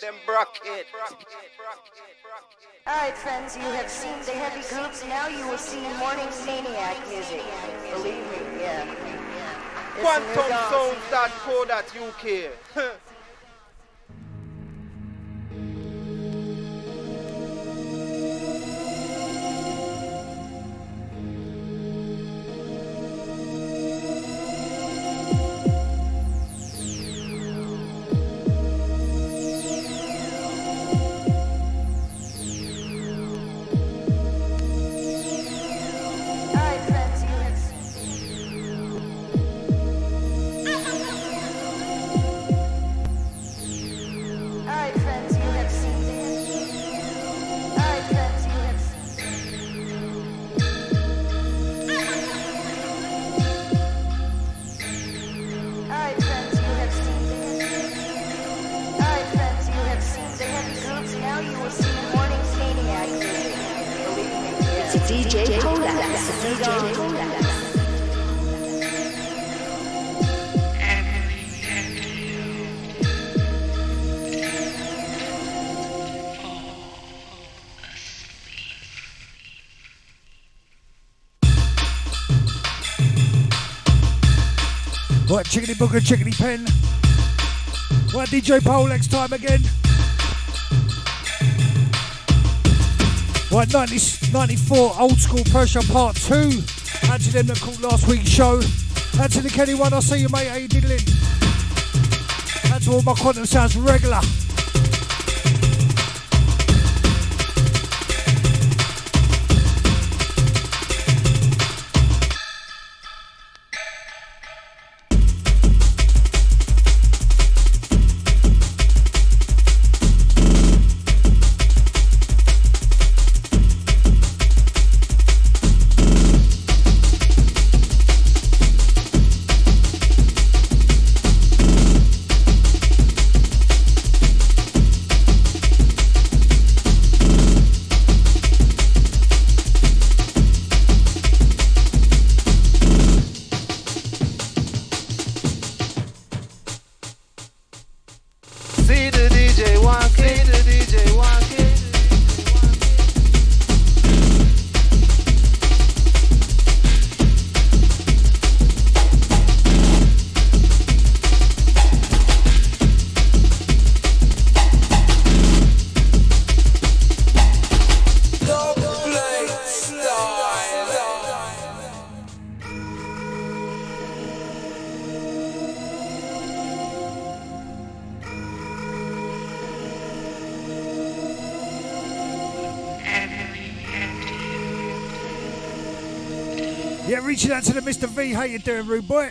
them bracket. Alright, friends, you have seen the heavy groups, now you will see morning maniac music. Believe me, yeah. Alright, Right, chickadee booger, chickadee pen. Right, DJ Poleaxe time again. Right, 90, 94 old school pressure part two. Out to them that called last week's show. Out to the Kenny one, I'll see you mate, how you diddling? Out to all my QuantumSoundz regular. How you doing, boy?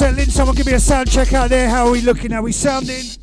Someone give me a sound check out there. How are we looking? How are we sounding?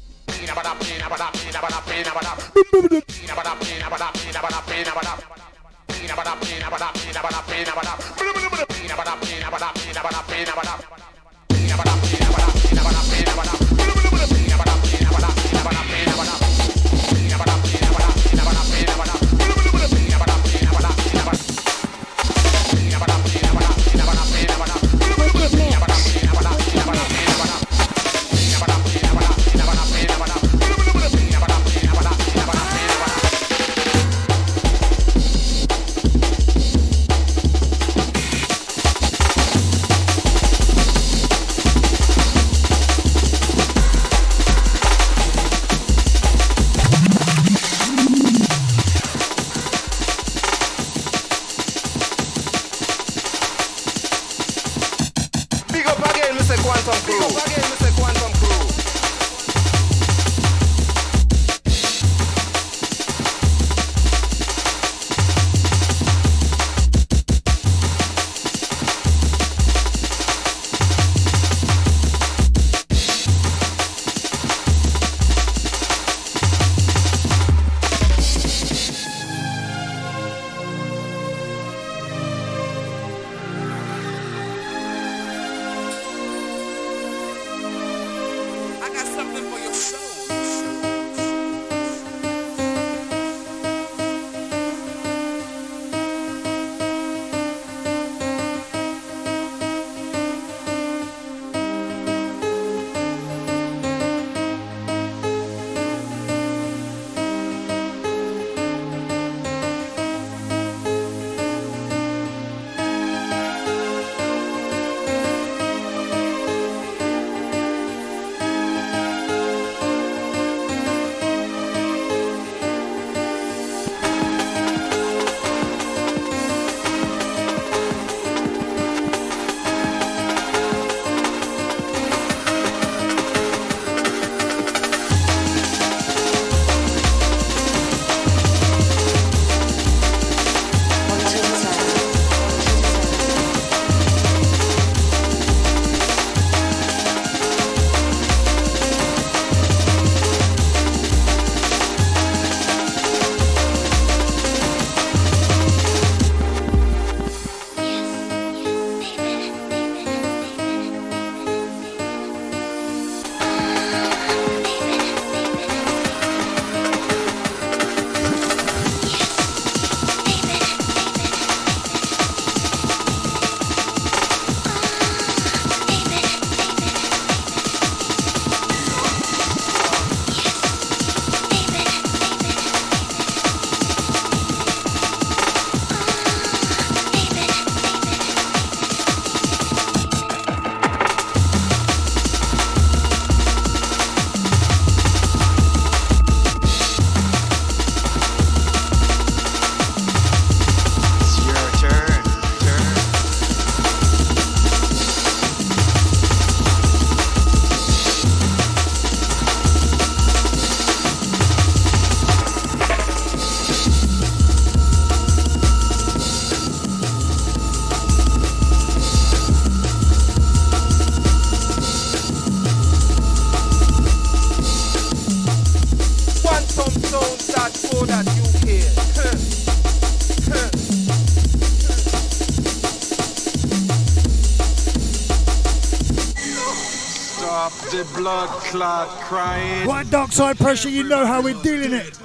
Clot crying. Right, dark side pressure, you know how we're dealing it.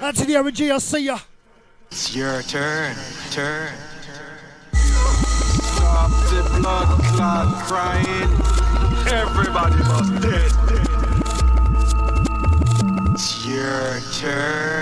Out to the OG, I'll see ya. It's your turn, turn. Stop the blood clot crying. Everybody must dead. It's your turn.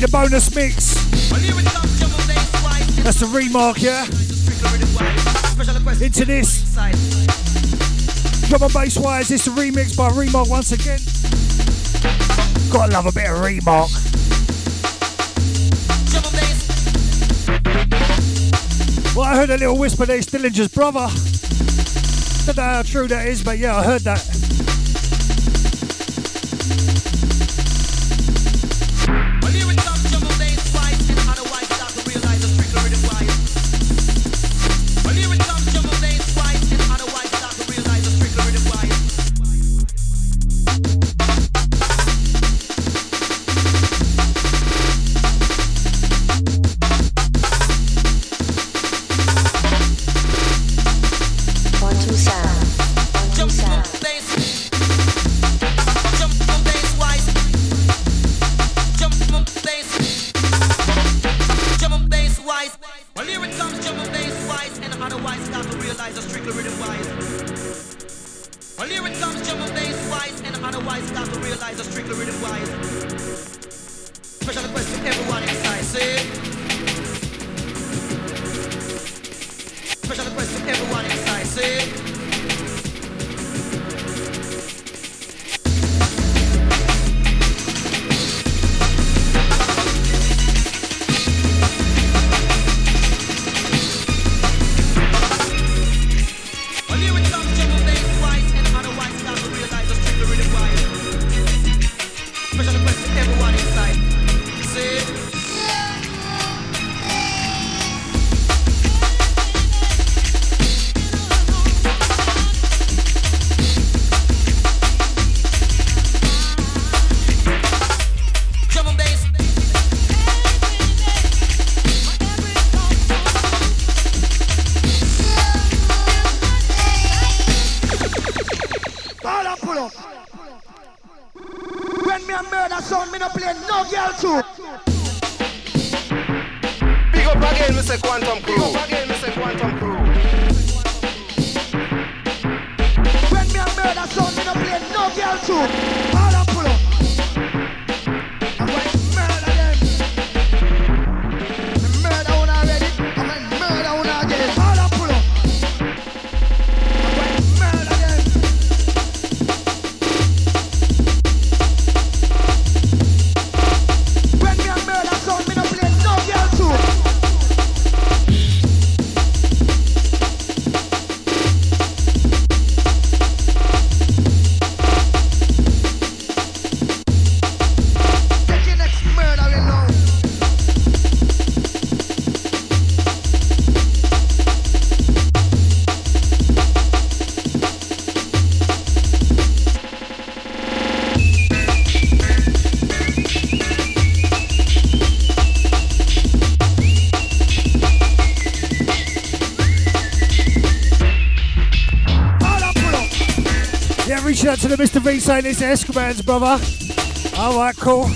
the bonus mix. That's the Remarc, yeah? Into this. Drum and bass wires, it's the remix by Remarc once again. Gotta love a bit of Remarc. Well, I heard a little whisper there, Stillinger's brother. Don't know how true that is, but yeah, I heard that. saying it's Esquimans, brother. Alright, cool.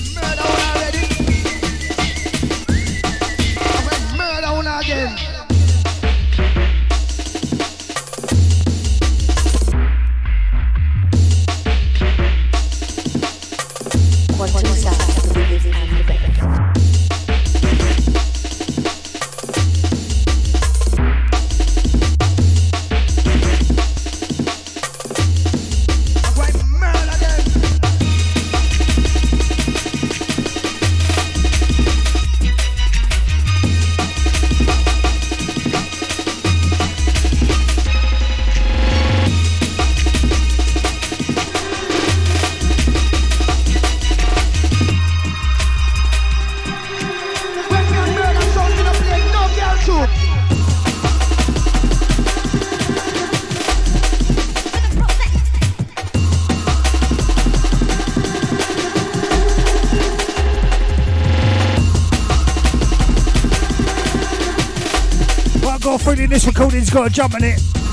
This recording's got a jump in it.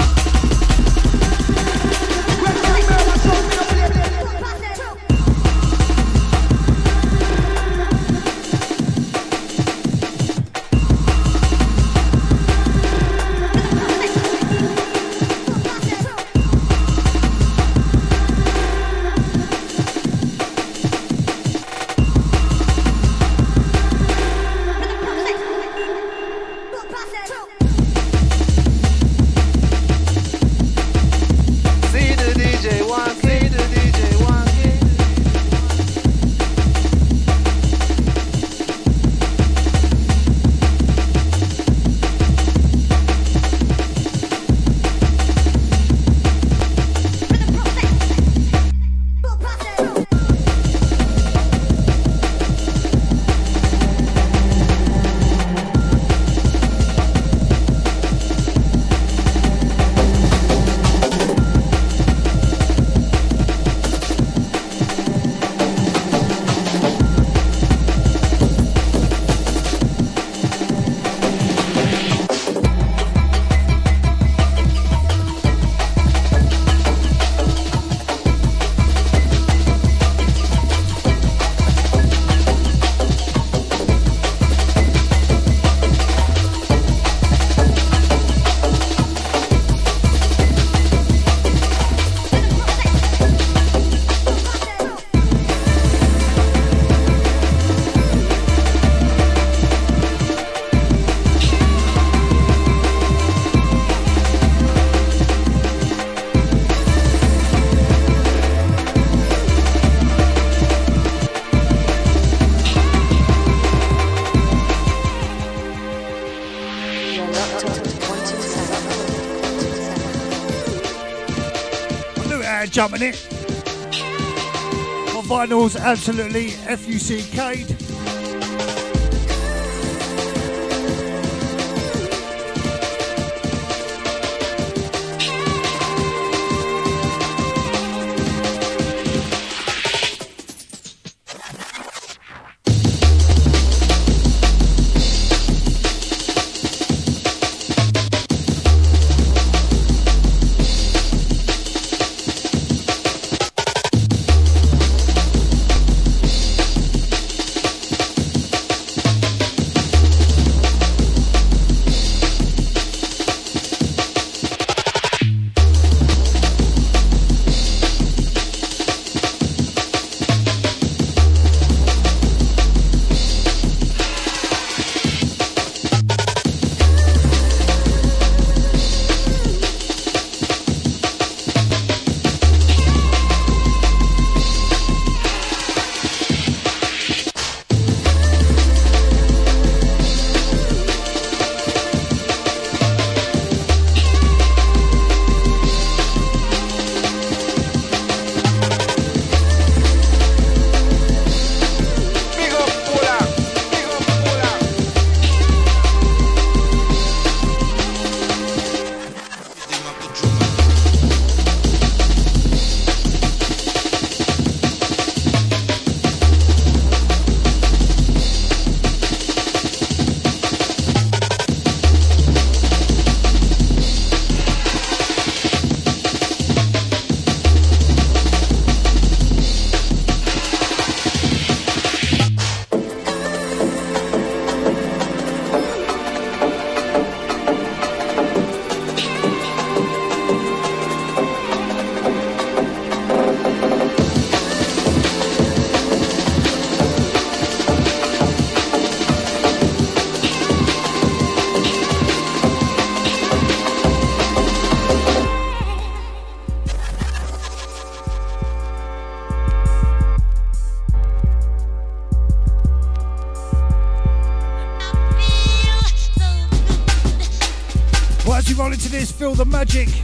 Jumping it. On vinyls, absolutely F-U-C-K'd. Feel the magic.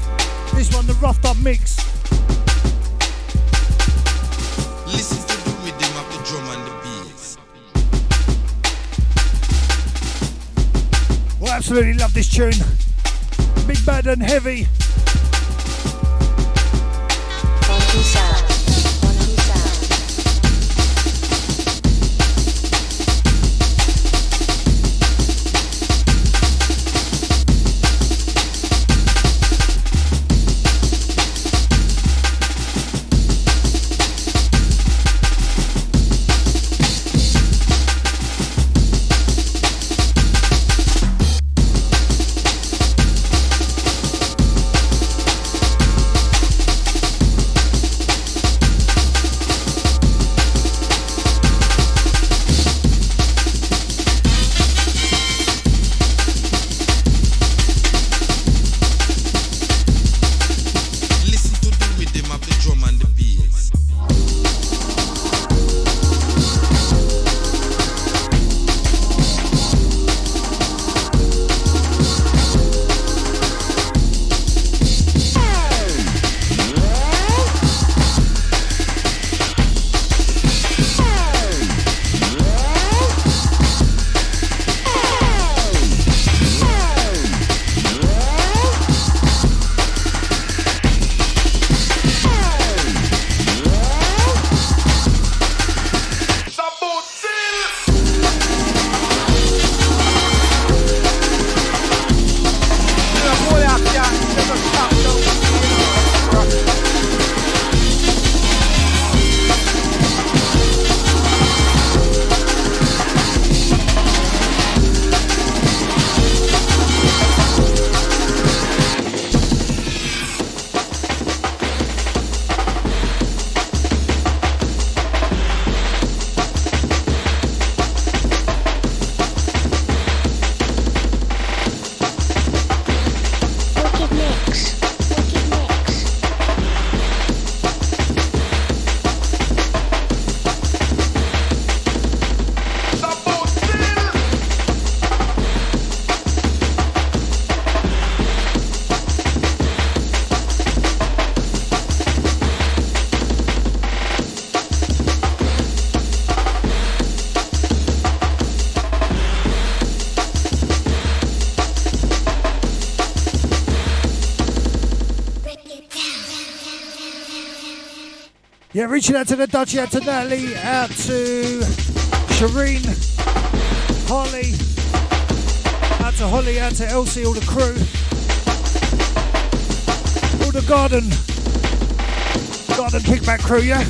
Yeah, reaching out to the Dutchie, out to Natalie, out to Shireen, Holly, out to Holly, out to Elsie, all the crew, all the garden, garden kickback crew, yeah?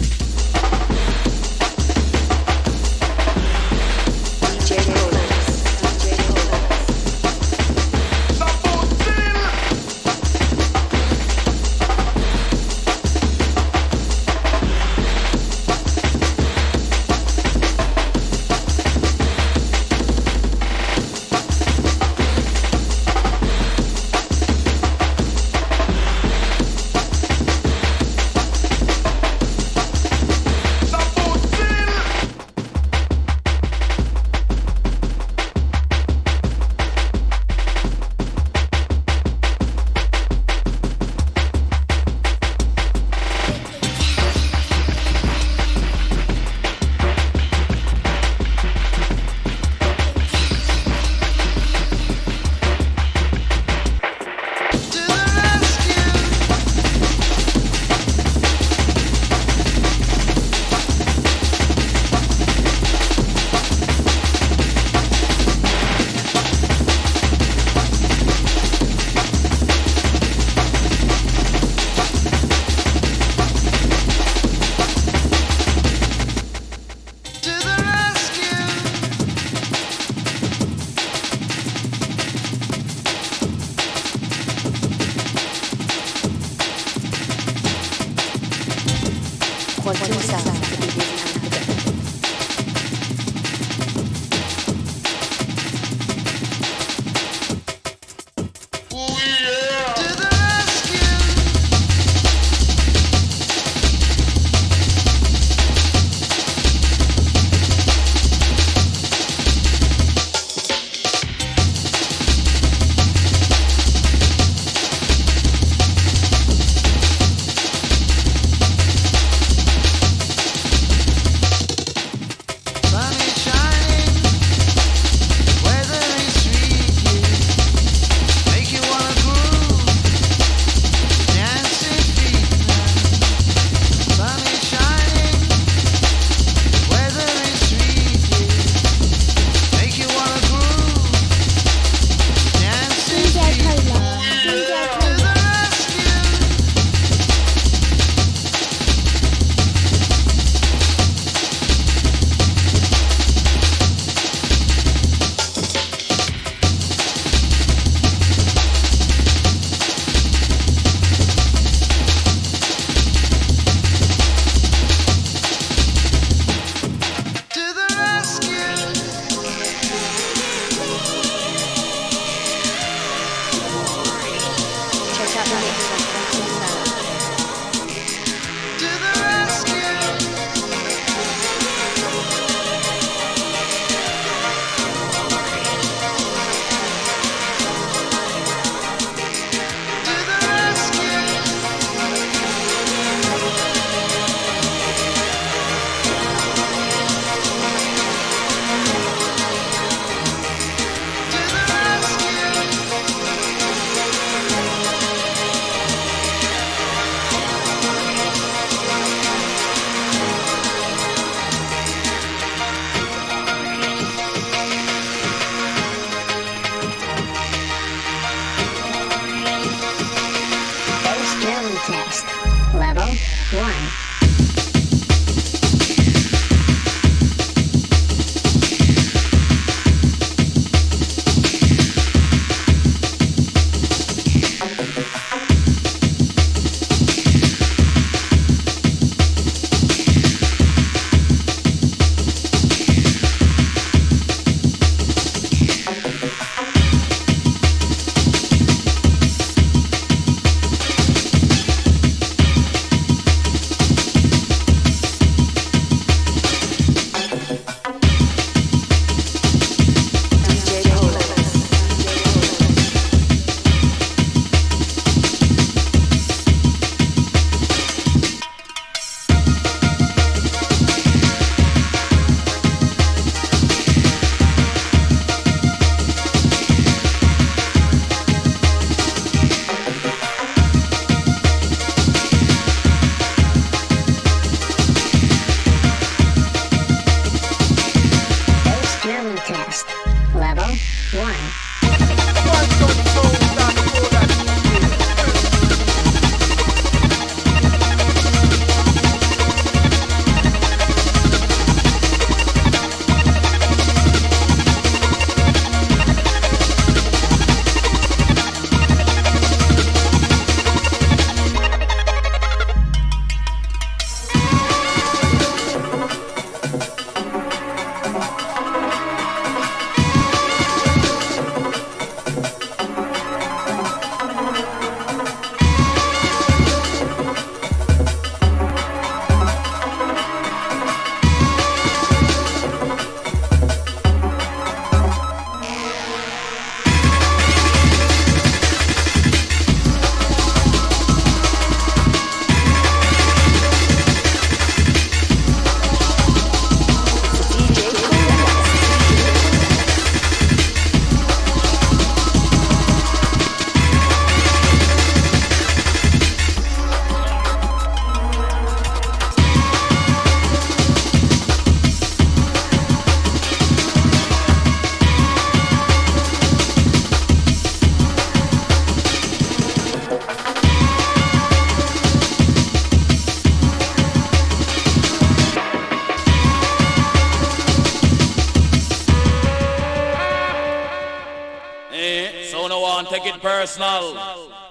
Personal.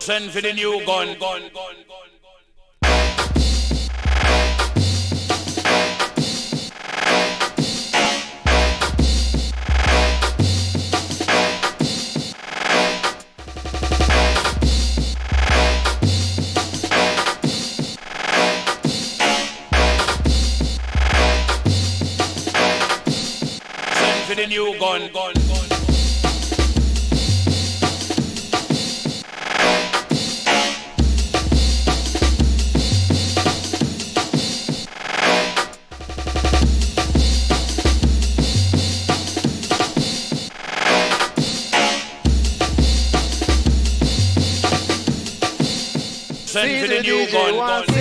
Send for the new gun. gun, gun, gun. For the new gun. gun, gun. gun.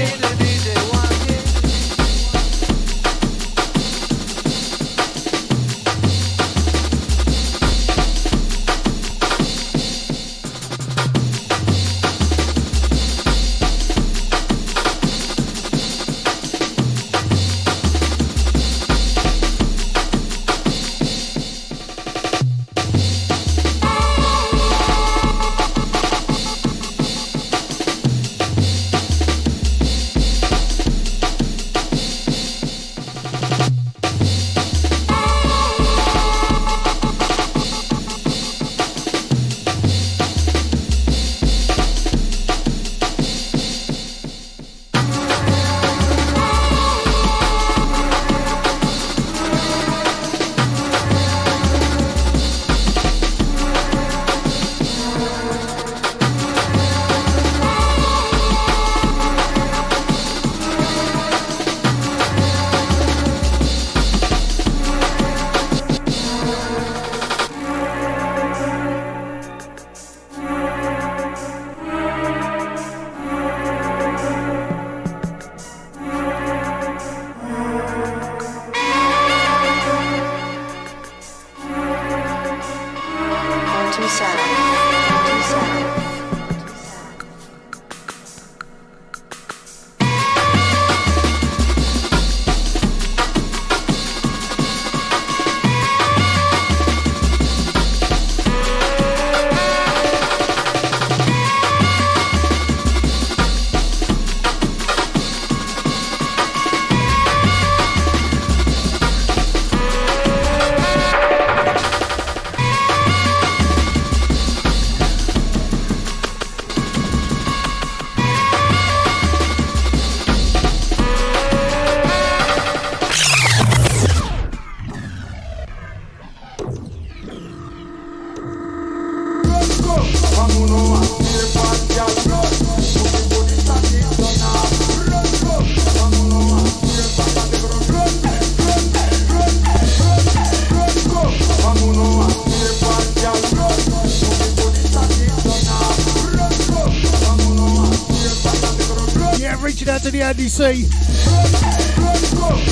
Out to the Andy C.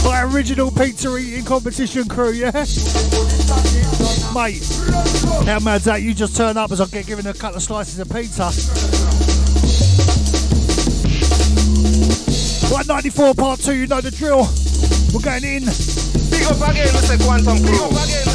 My original pizza eating competition crew, yeah? Mate, how mad's that? You just turn up as I get given a couple of slices of pizza. Right, 94 part 2, you know the drill. We're going in. Big up again. Quantum Crew.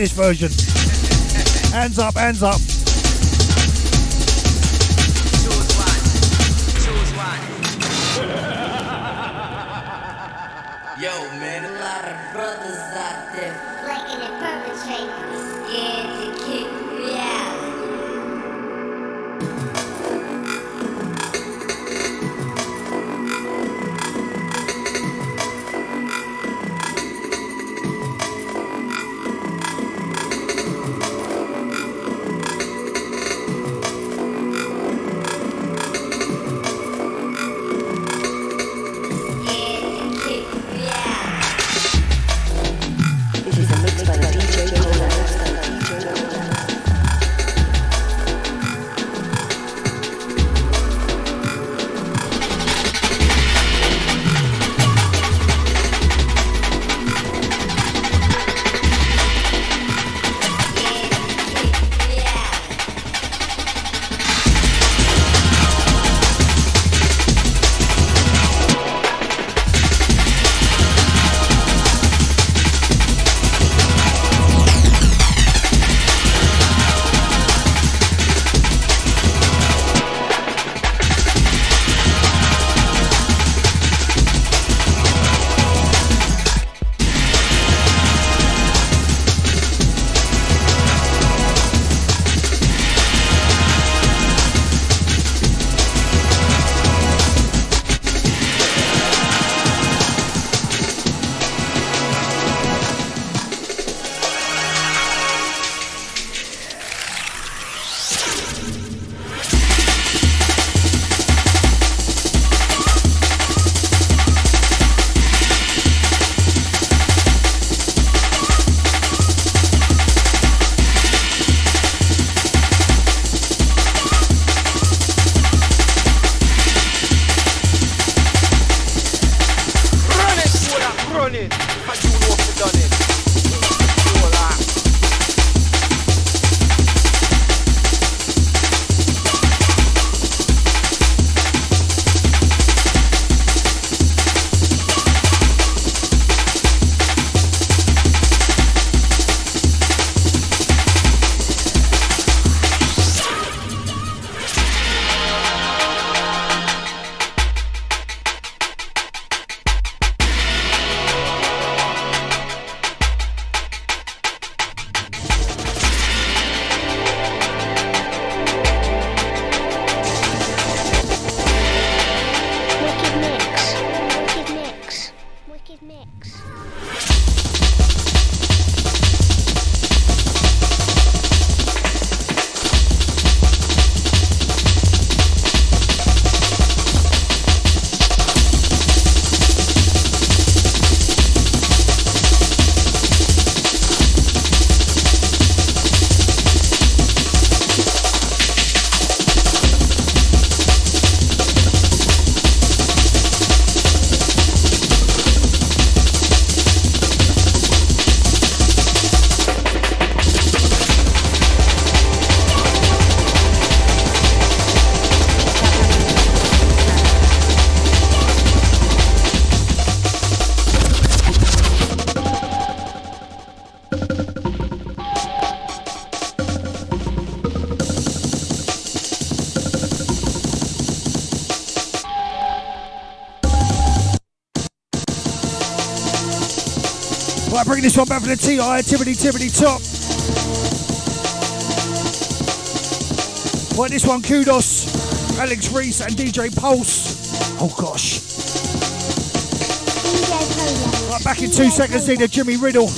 this version. Hands up, hands up. Choose one. Choose one. Yo, man. Bring this one back for the TI, Tibbity Tibbity Top. Right, this one, kudos. Alex Reece and DJ Pulse. Oh gosh. Right, back in two seconds, need a Jimmy Riddle.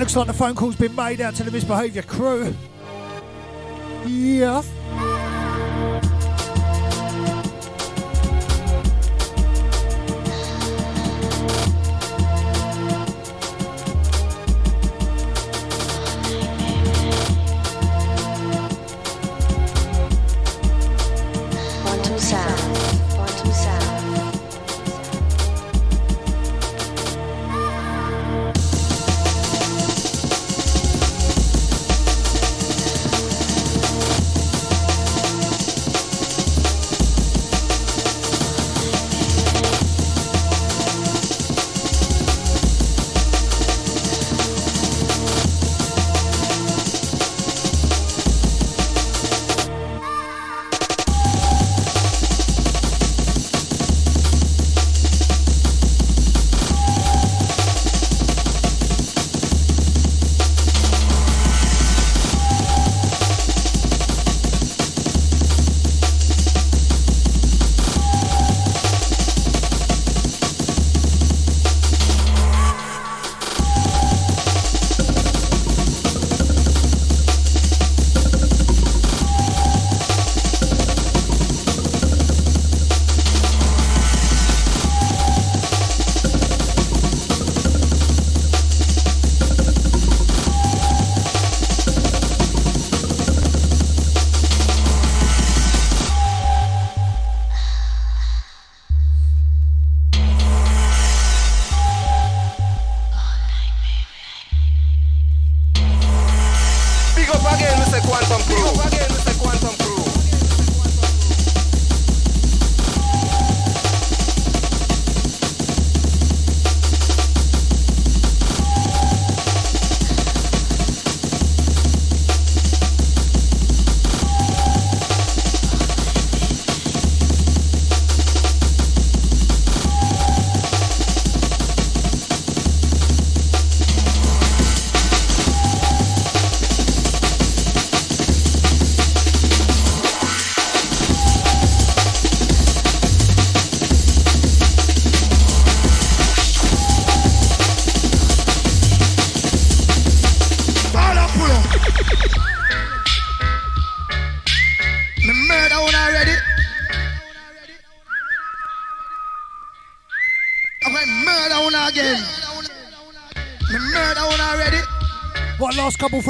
Looks like the phone call's been made out to the misbehaviour crew. Yeah.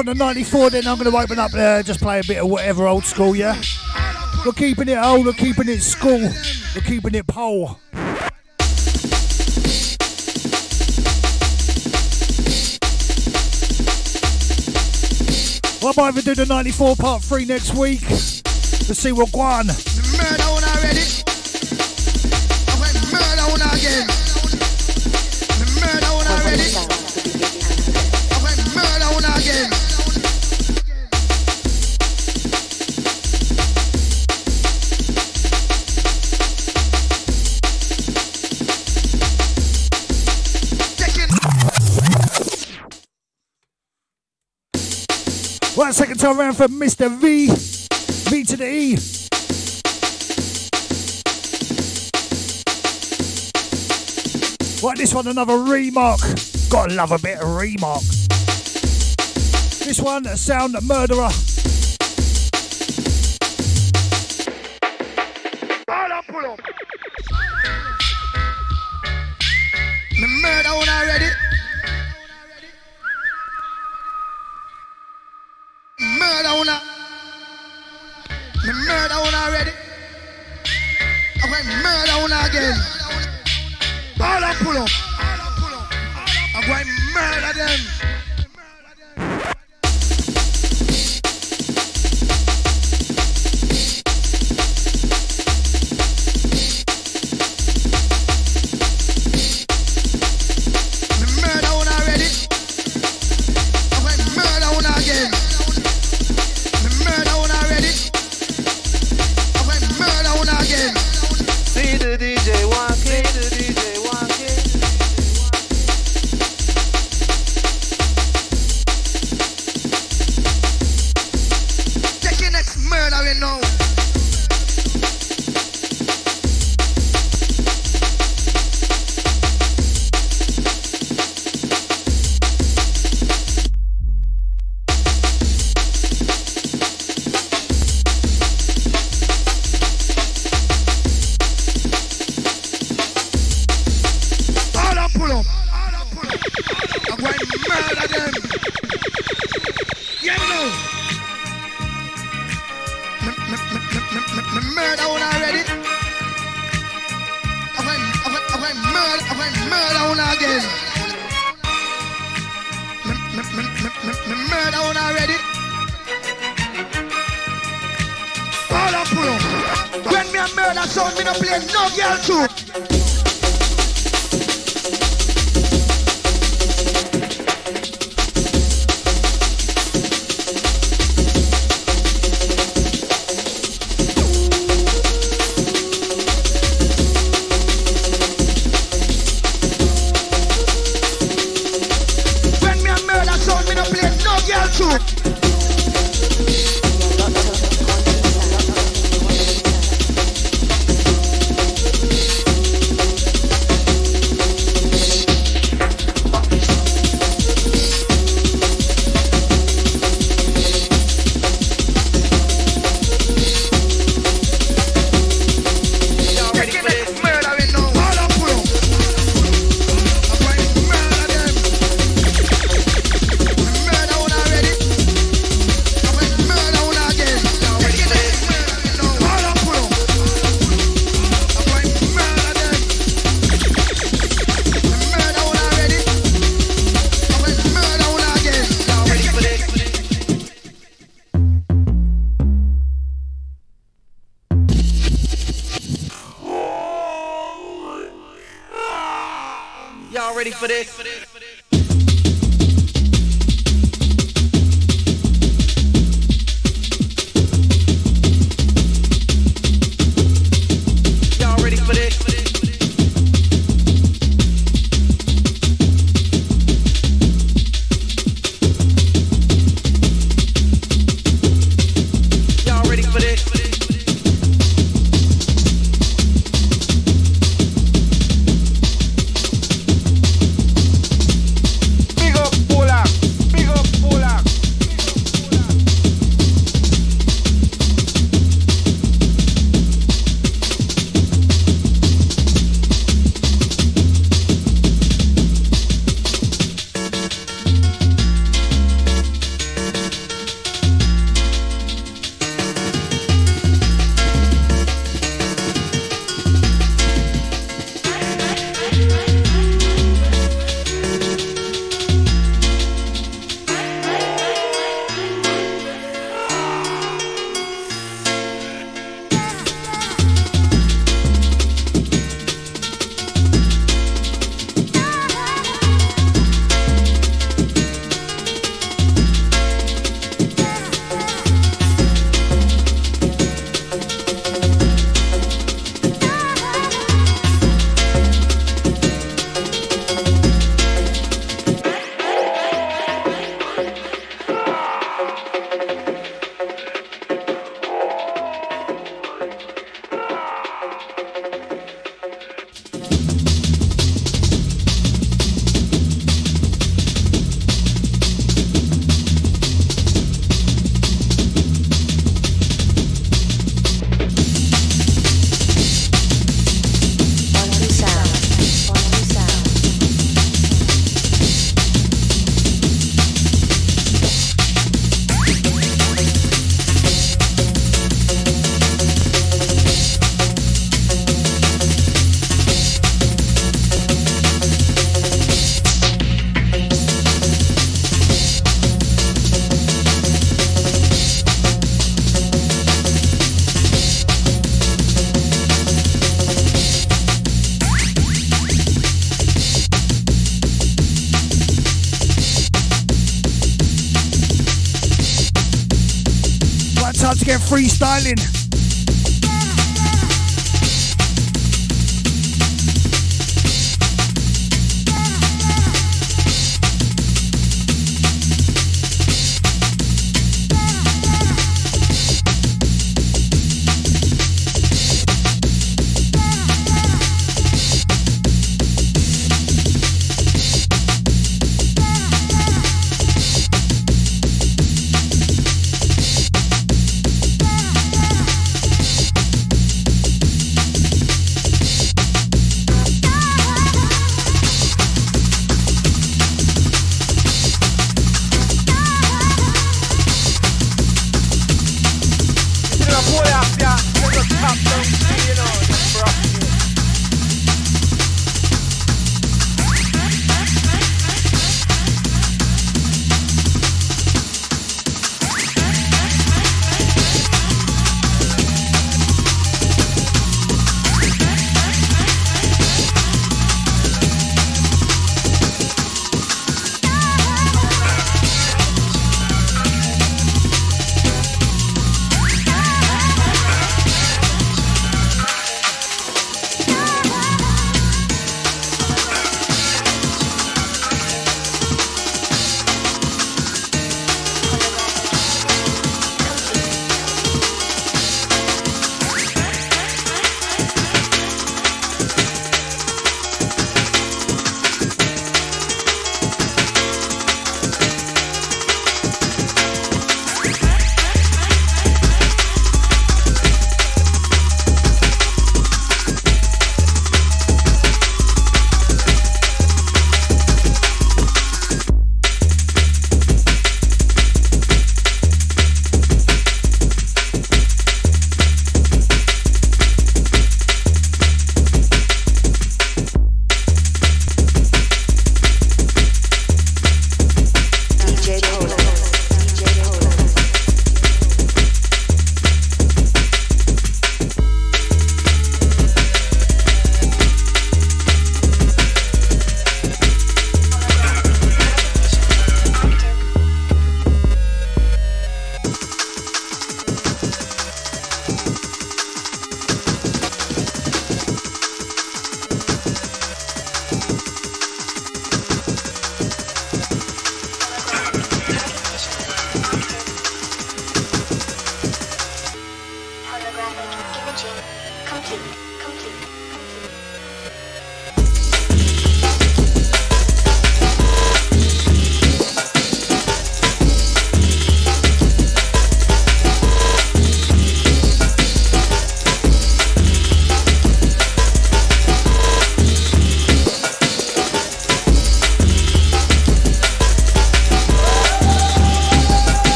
On the 94, then I'm going to open up there, just play a bit of whatever old school, yeah? We're keeping it old, we're keeping it school, we're keeping it pole. I might even do the 94 part 3 next week to see what Guan Shout out for Mr. V. V to the E. Right, this one, another Remarc. Gotta love a bit of Remarc. This one, Sound Murderer.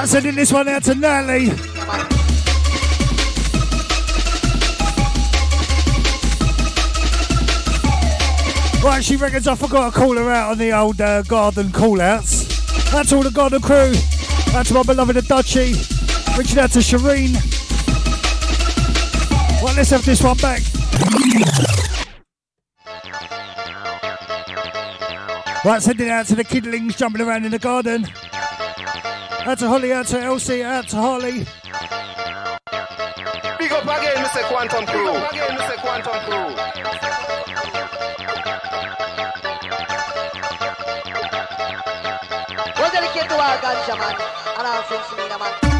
Right, sending this one out to Natalie. Right, she reckons I forgot to call her out on the old uh, garden call outs. That's all the garden crew. That's my beloved Adachi. Reaching out to Shireen. Right, let's have this one back. Right, sending out to the kidlings jumping around in the garden. Out to Holly, out to Elsie, out to Holly. Big up again, Mr. Quantum Crew. Big up again, Mr. Quantum Crew. Voy a que tu hagas llamar. Ahora se mira man.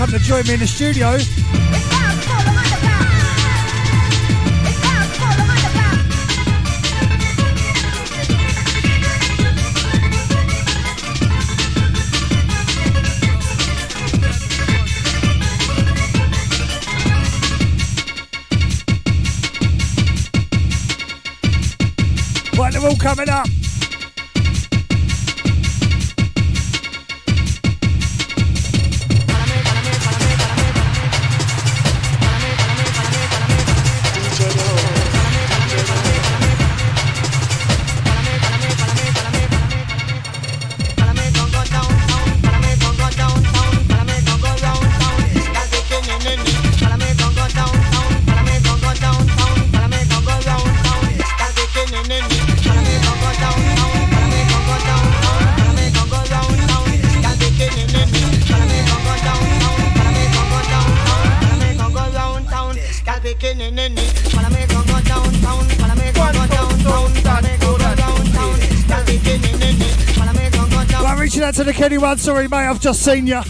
Come to join me in the studio. Right, they're all coming up. Kenny one. Sorry, mate, I've just seen. You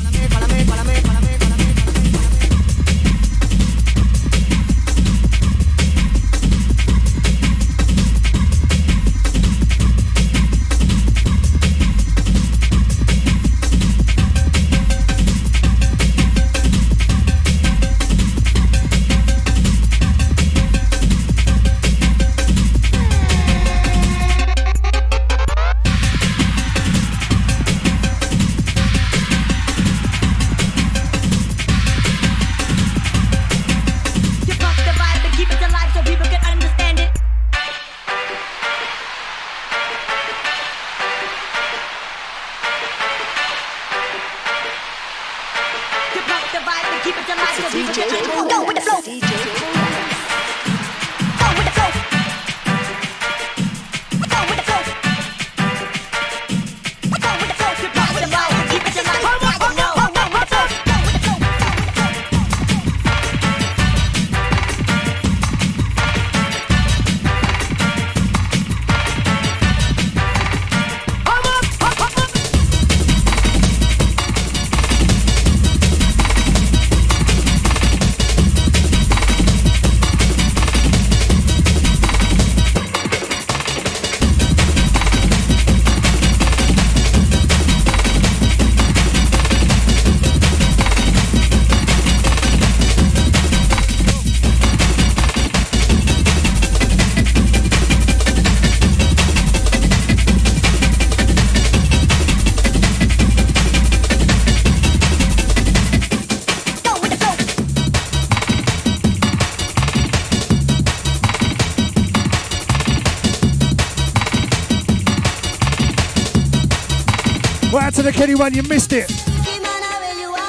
one, you missed it.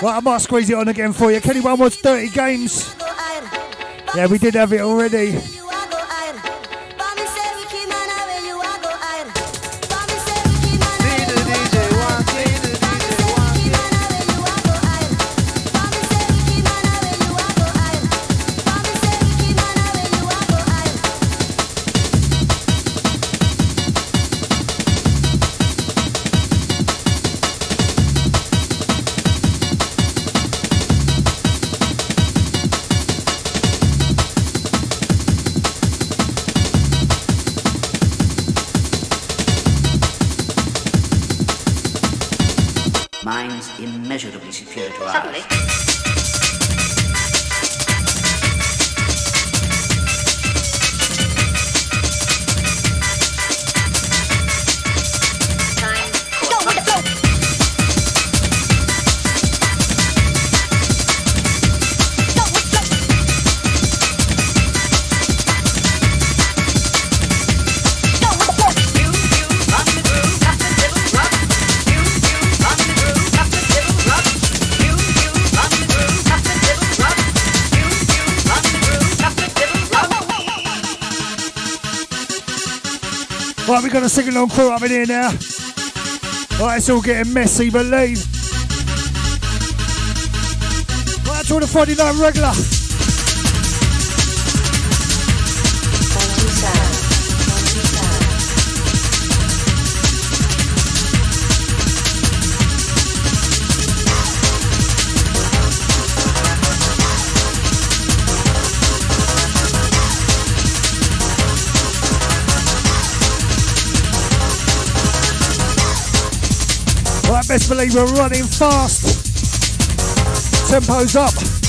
Right, I might squeeze it on again for you. Kenny one was 30 games. Yeah, we did have it already. Mine's immeasurably superior to ours. Right, we got a sing along crew up in here now. Right, it's all getting messy, believe. Right, to the Friday night regular. Best believe we're running fast. Tempo's up.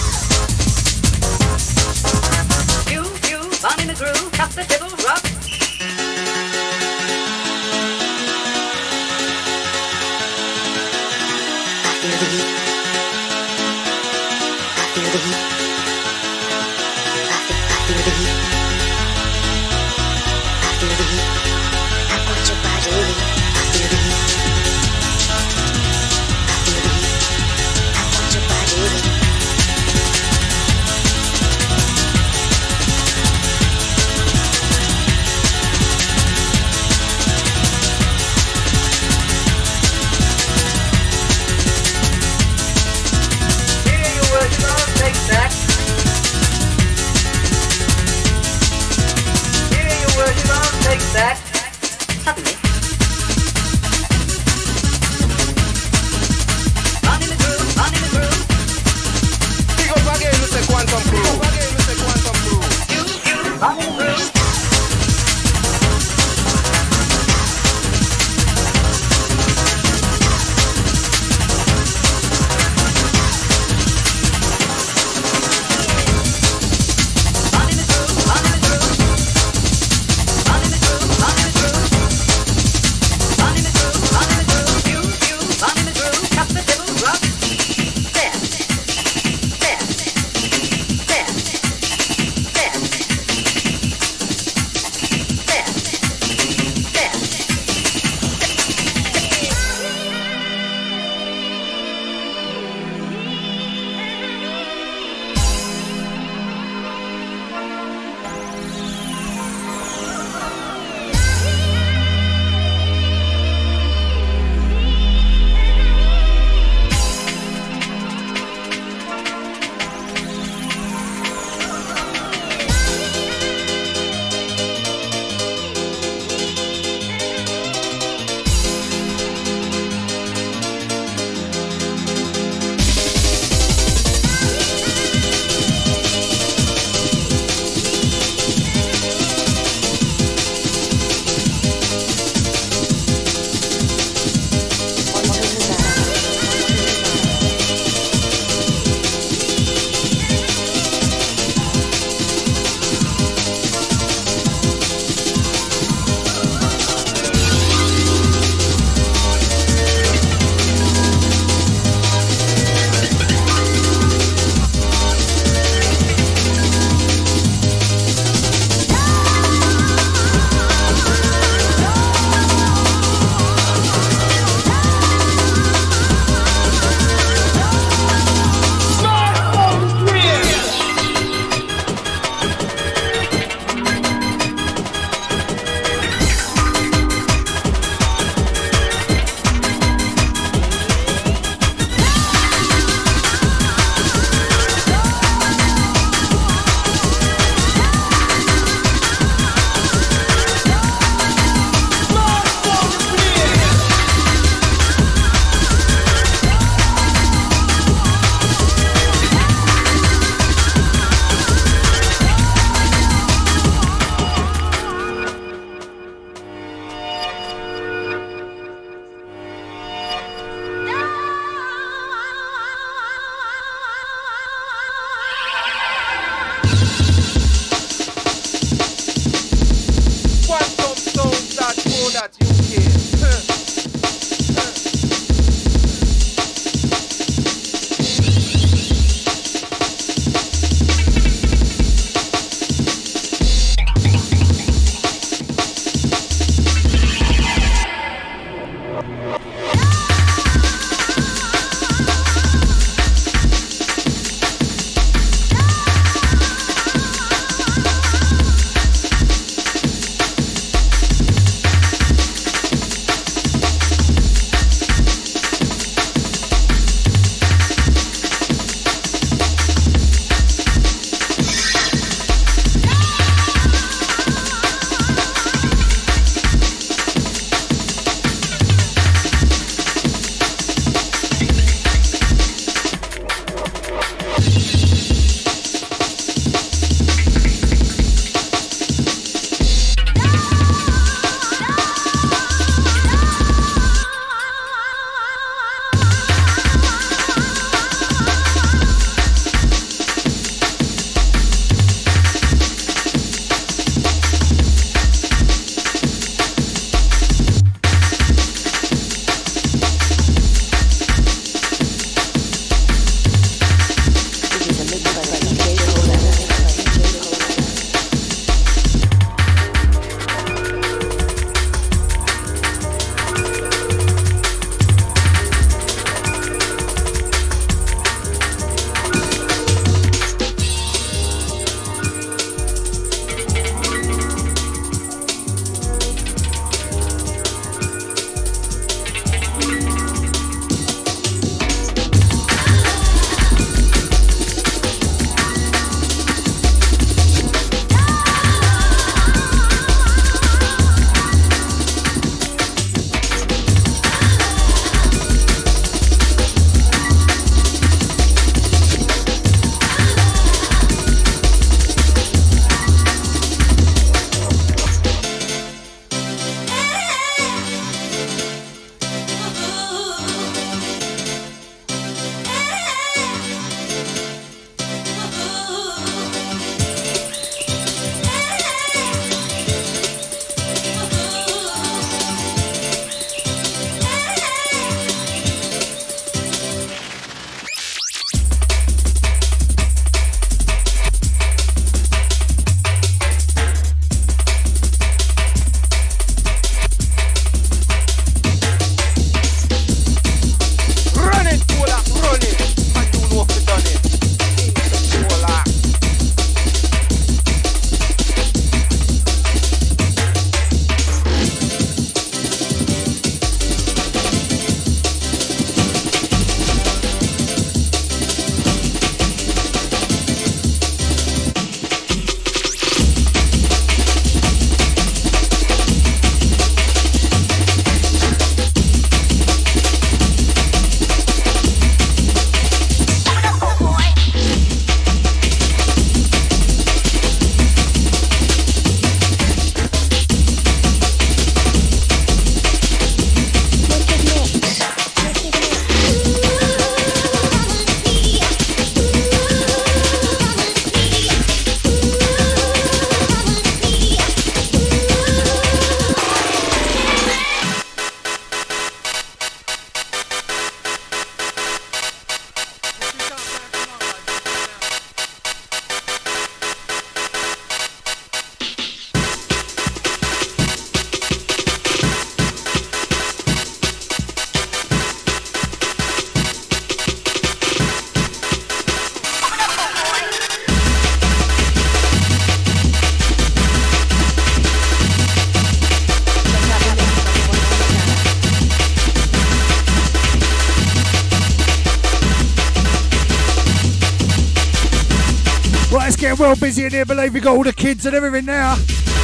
Well busy in here. Believe we got all the kids and everything now.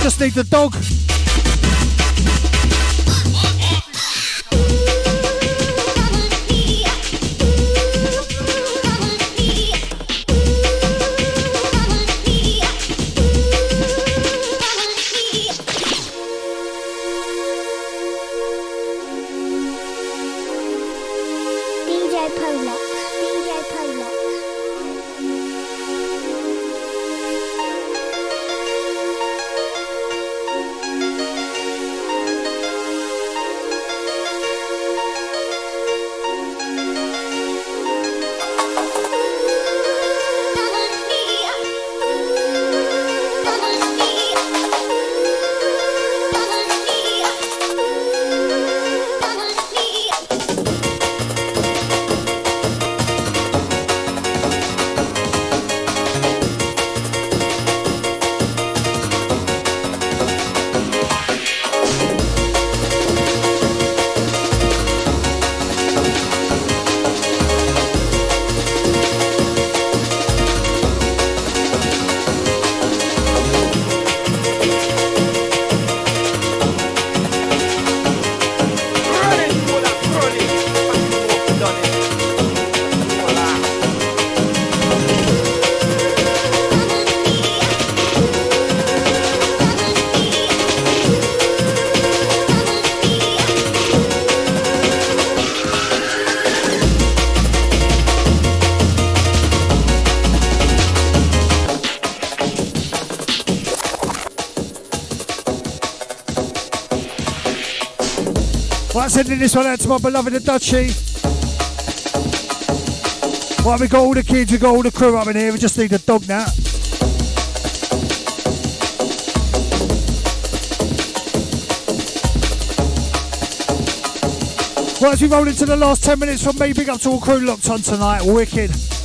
Just need the dog. Sending this one out to my beloved Dutchie. Right, we got all the kids, we got all the crew up in here. We just need a dog now. Right, as we roll into the last 10 minutes from me, big up to all crew locked on tonight. Wicked.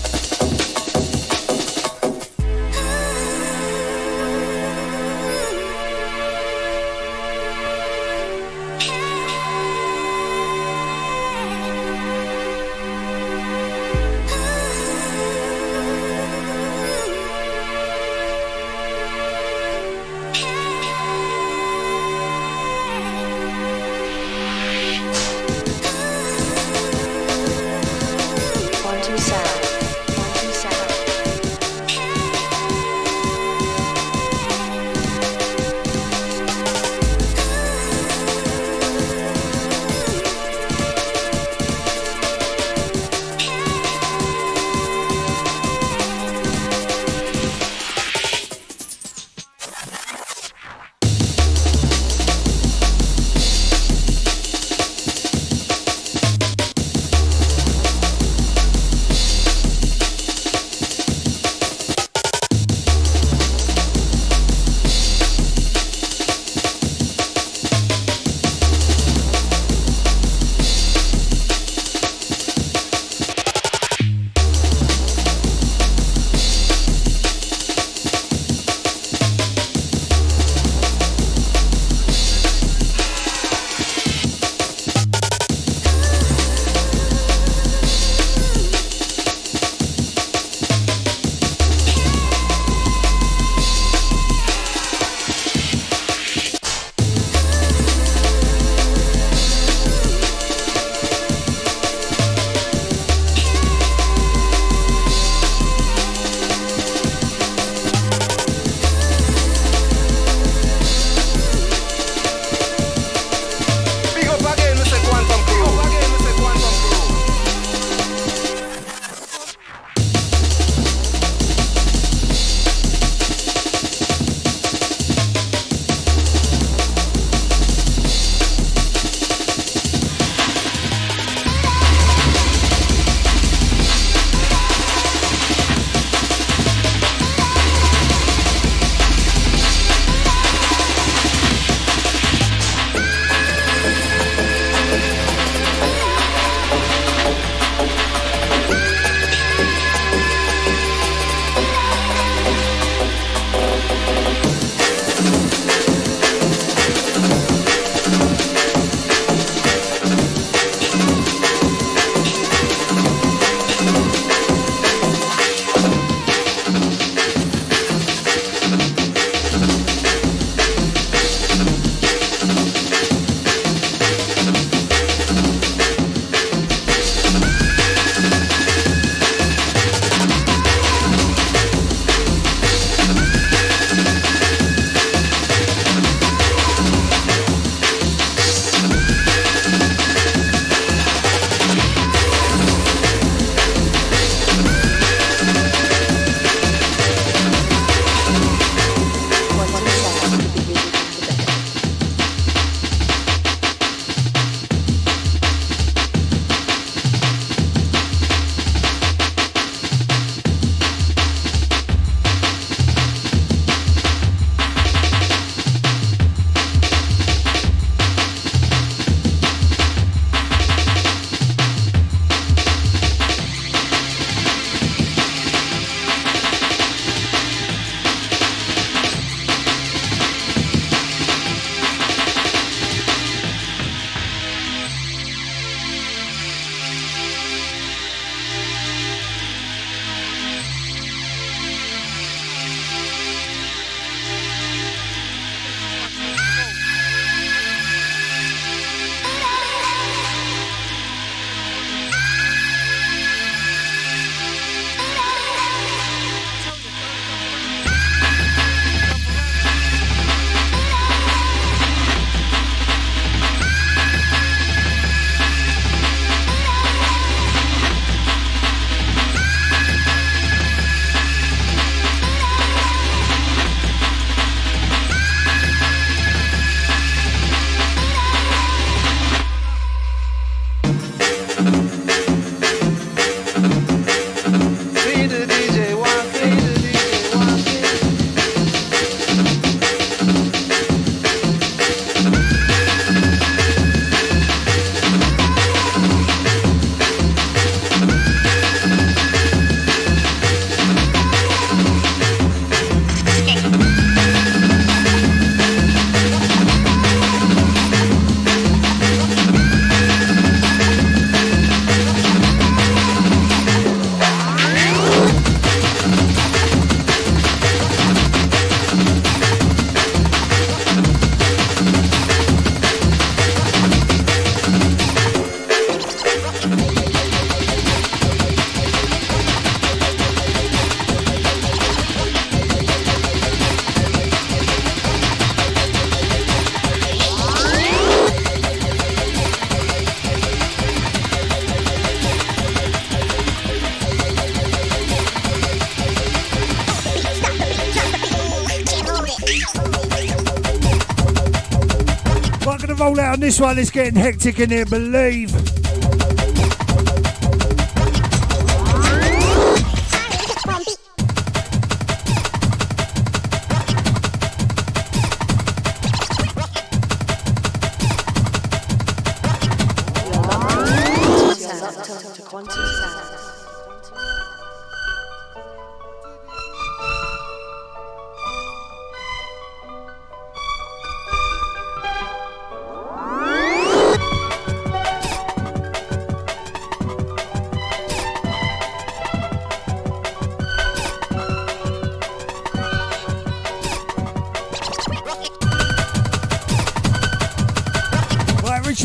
This one. It's getting hectic in here, believe.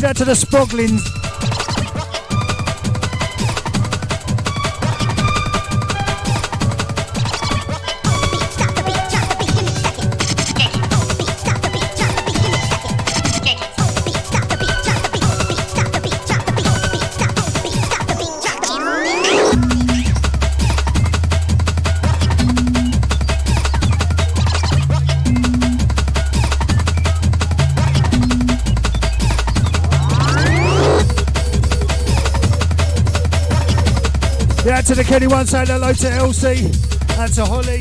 Out to the Spoglins. To Kenny one, saying hello to Elsie and to Holly.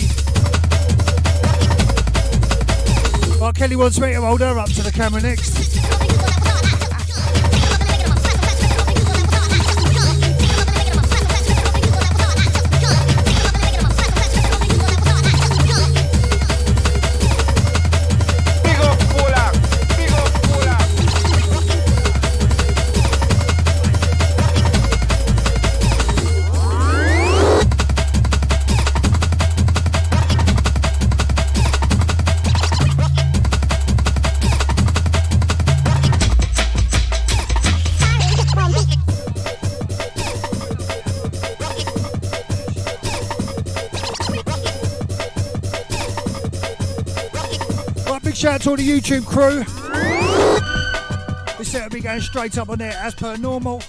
Well, Kelly wants me to hold her up to the camera next. Out to all the YouTube crew. This set will be going straight up on there as per normal.